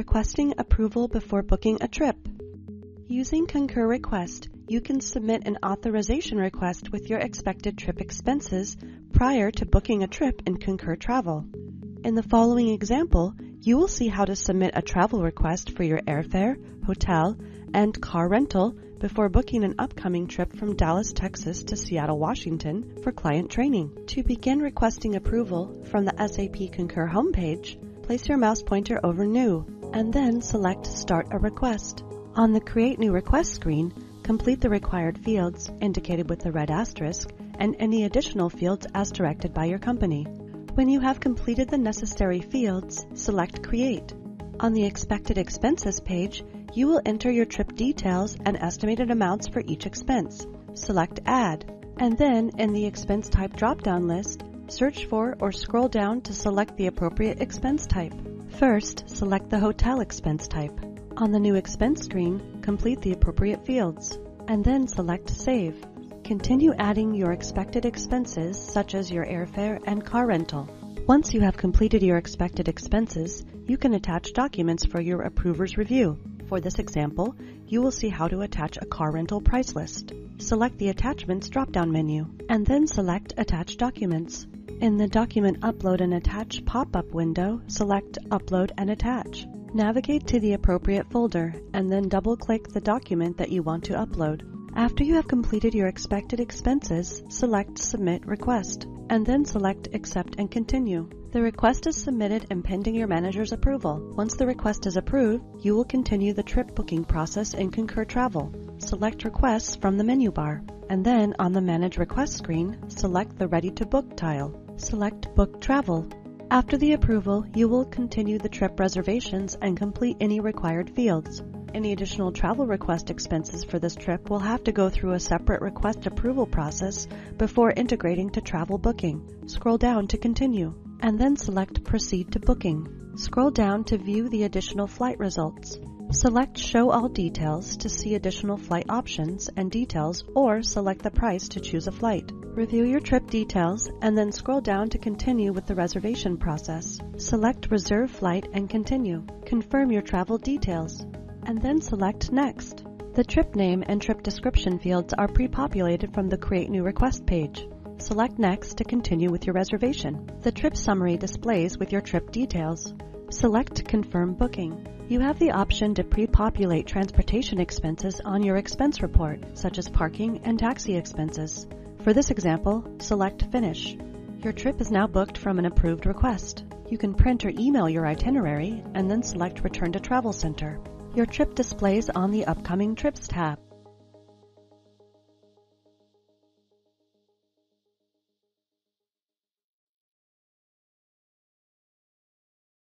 Requesting approval before booking a trip. Using Concur Request, you can submit an authorization request with your expected trip expenses prior to booking a trip in Concur Travel. In the following example, you will see how to submit a travel request for your airfare, hotel, and car rental before booking an upcoming trip from Dallas, Texas to Seattle, Washington for client training. To begin requesting approval from the SAP Concur homepage, place your mouse pointer over New and then select Start a Request. On the Create New Request screen, complete the required fields indicated with the red asterisk and any additional fields as directed by your company. When you have completed the necessary fields, select Create. On the Expected Expenses page, you will enter your trip details and estimated amounts for each expense. Select Add, and then in the Expense Type drop-down list, search for or scroll down to select the appropriate expense type. First, select the hotel expense type. On the new expense screen, complete the appropriate fields, and then select Save. Continue adding your expected expenses such as your airfare and car rental. Once you have completed your expected expenses, you can attach documents for your approver's review. For this example, you will see how to attach a car rental price list. Select the Attachments drop-down menu, and then select Attach Documents. In the Document Upload and Attach pop-up window, select Upload and Attach. Navigate to the appropriate folder, and then double-click the document that you want to upload. After you have completed your expected expenses, select Submit Request, and then select Accept and Continue. The request is submitted and pending your manager's approval. Once the request is approved, you will continue the trip booking process in Concur Travel. Select Requests from the menu bar, and then on the Manage Request screen, select the Ready to Book tile. Select Book Travel. After the approval, you will continue the trip reservations and complete any required fields. Any additional travel request expenses for this trip will have to go through a separate request approval process before integrating to travel booking. Scroll down to continue, and then select Proceed to Booking. Scroll down to view the additional flight results. Select Show All Details to see additional flight options and details or select the price to choose a flight. Review your trip details and then scroll down to continue with the reservation process. Select Reserve Flight and continue. Confirm your travel details and then select Next. The trip name and trip description fields are pre-populated from the Create New Request page. Select Next to continue with your reservation. The trip summary displays with your trip details. Select Confirm Booking. You have the option to pre-populate transportation expenses on your expense report, such as parking and taxi expenses. For this example, select Finish. Your trip is now booked from an approved request. You can print or email your itinerary and then select Return to Travel Center. Your trip displays on the Upcoming Trips tab.